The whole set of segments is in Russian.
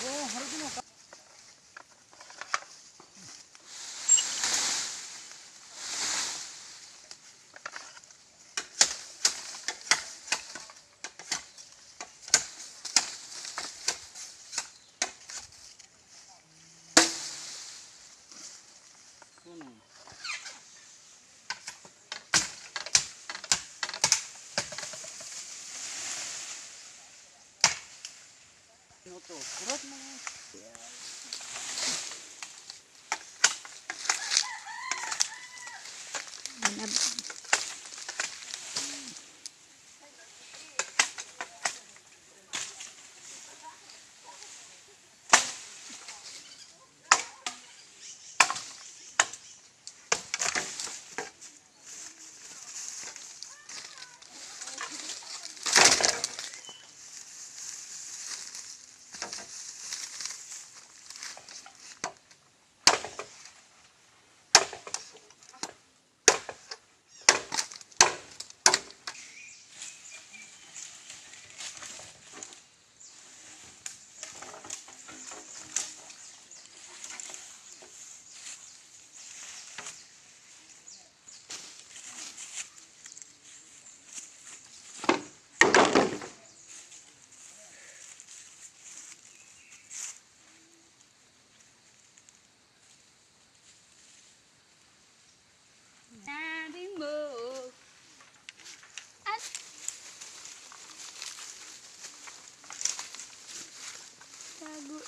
ハルキマ。Ну то. Вона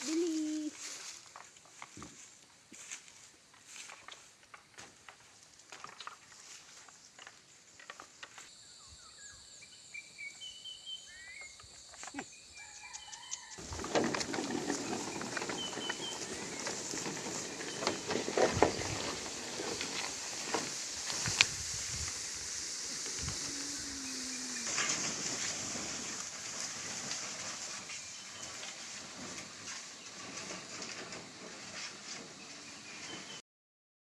Lily.